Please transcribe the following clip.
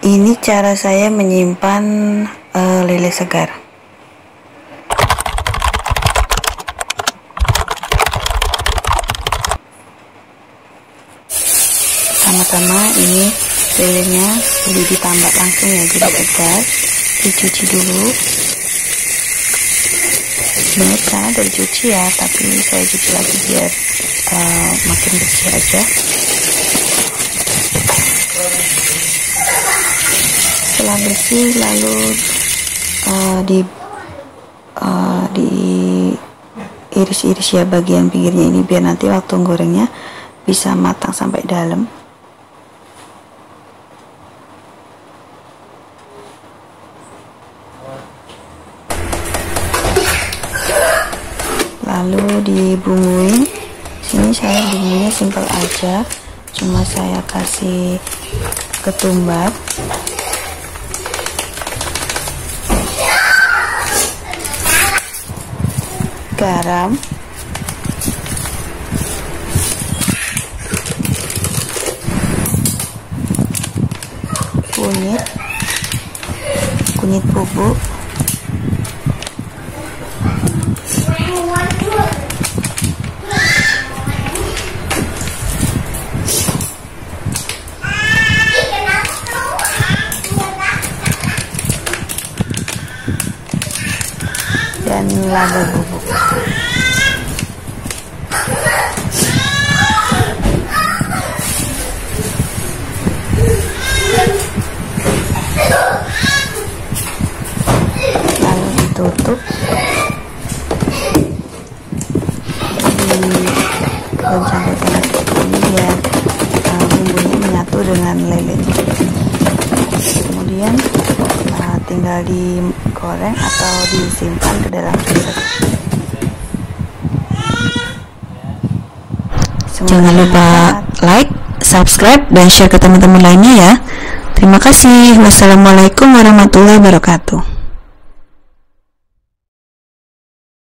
Ini cara saya menyimpan uh, lele segar. Pertama-tama ini lelenya boleh ditambah langsung ya jadi segar. Dicuci dulu. Karena dari dicuci ya, tapi saya cuci lagi biar uh, makin bersih aja. Setelah bersih lalu uh, di uh, di iris-iris ya bagian pinggirnya ini biar nanti waktu gorengnya bisa matang sampai dalam. Lalu dibumbuin sini saya bumbunya simpel aja. Cuma saya kasih ketumbar garam. Kunyit. Kunyit bubuk. Dan lada bubuk ditutup digoncang-goncang seperti ini biar uh, bumbunya menyatu dengan lelenya kemudian uh, tinggal digoreng atau disimpan ke dalam freezer Jangan lupa like, subscribe, dan share ke teman-teman lainnya ya. Terima kasih. Wassalamualaikum warahmatullahi wabarakatuh.